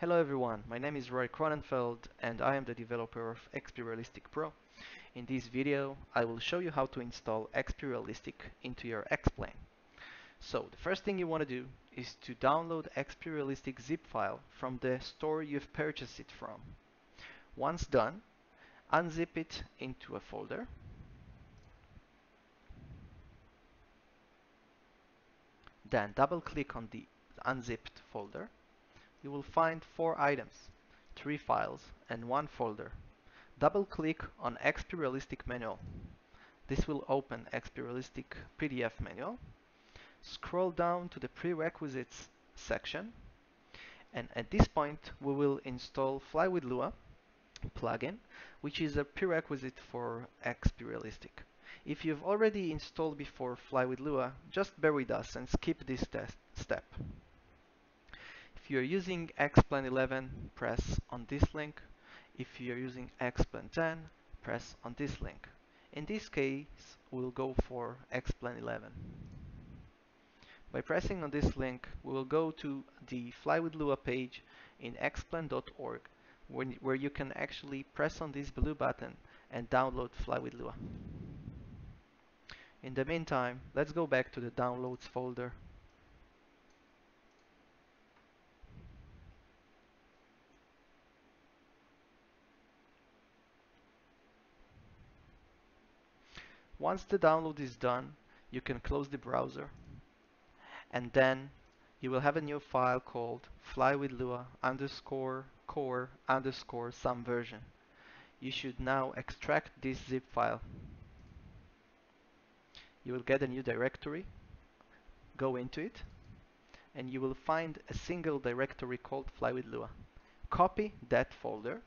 Hello everyone, my name is Roy Cronenfeld and I am the developer of XP Realistic Pro. In this video, I will show you how to install XP Realistic into your X-Plane. So the first thing you want to do is to download XP Realistic zip file from the store you've purchased it from. Once done, unzip it into a folder. Then double click on the unzipped folder you will find four items, three files, and one folder. Double-click on XP Realistic Manual. This will open XP Realistic PDF manual. Scroll down to the prerequisites section and at this point we will install Fly with Lua plugin which is a prerequisite for XP Realistic. If you've already installed before Fly with Lua, just bear with us and skip this step. If you're using X-Plane 11, press on this link. If you're using X-Plane 10, press on this link. In this case, we'll go for X-Plane 11. By pressing on this link, we will go to the Fly with Lua page in x-plane.org, where you can actually press on this blue button and download Fly with Lua. In the meantime, let's go back to the downloads folder Once the download is done, you can close the browser and then you will have a new file called flywithlua underscore core underscore some version. You should now extract this zip file. You will get a new directory, go into it, and you will find a single directory called flywithlua. Copy that folder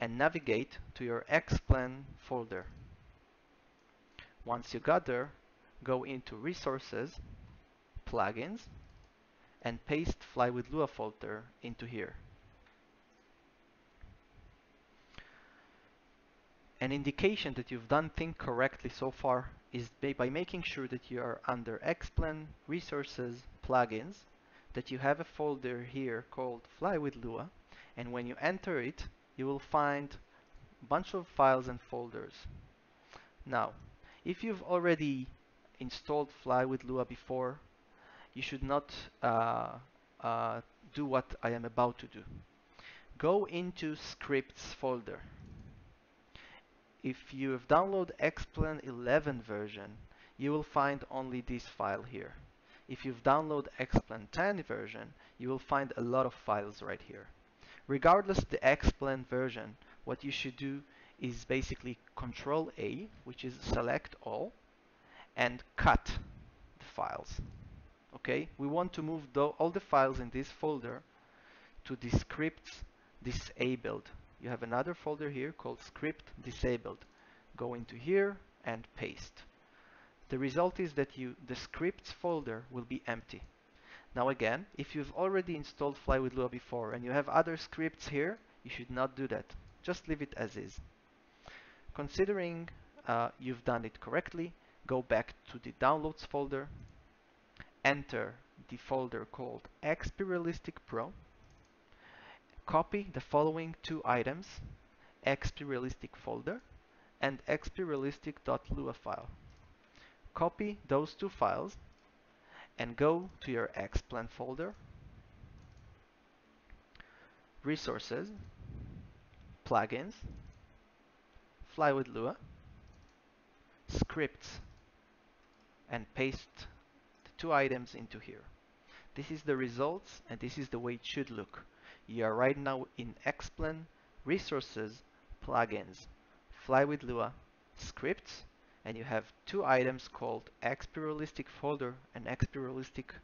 and navigate to your X-Plane folder. Once you got there, go into Resources, Plugins, and paste Fly with Lua folder into here. An indication that you've done things correctly so far is by making sure that you are under X-Plane, Resources, Plugins, that you have a folder here called Fly with Lua, and when you enter it, you will find a bunch of files and folders. Now, if you've already installed Fly with Lua before, you should not uh, uh, do what I am about to do. Go into scripts folder. If you have downloaded X-Plane 11 version, you will find only this file here. If you've downloaded X-Plane 10 version, you will find a lot of files right here. Regardless the X-Plane version, what you should do is basically control A, which is select all, and cut the files. Okay, we want to move the, all the files in this folder to the scripts disabled. You have another folder here called script disabled. Go into here and paste. The result is that you the scripts folder will be empty. Now again, if you've already installed Fly with Lua before and you have other scripts here, you should not do that. Just leave it as is. Considering uh, you've done it correctly, go back to the downloads folder, enter the folder called XP Realistic Pro, copy the following two items, XP Realistic folder and XP Realistic.lua file. Copy those two files and go to your X-Plane folder, resources, plugins, fly with Lua, scripts, and paste the two items into here. This is the results and this is the way it should look. You are right now in X-Plane, Resources, Plugins, Fly with Lua, Scripts, and you have two items called XP Realistic folder and XP Realistic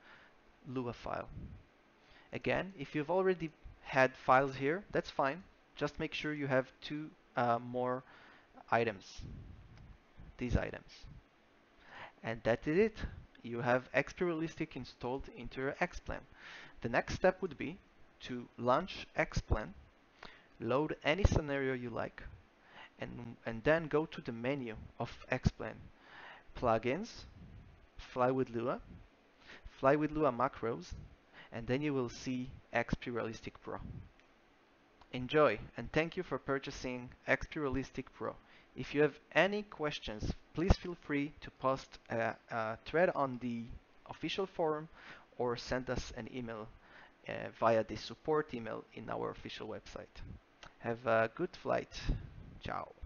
Lua file. Again, if you've already had files here, that's fine. Just make sure you have two uh, more items. These items. And that is it. You have XP Realistic installed into your X-Plane the next step would be to launch X-Plane load any scenario you like and and then go to the menu of X-Plane plugins fly with Lua fly with Lua macros and then you will see XP Realistic Pro. Enjoy and thank you for purchasing XP Realistic Pro. If you have any questions, please feel free to post a, a thread on the official forum or send us an email uh, via the support email in our official website. Have a good flight. Ciao.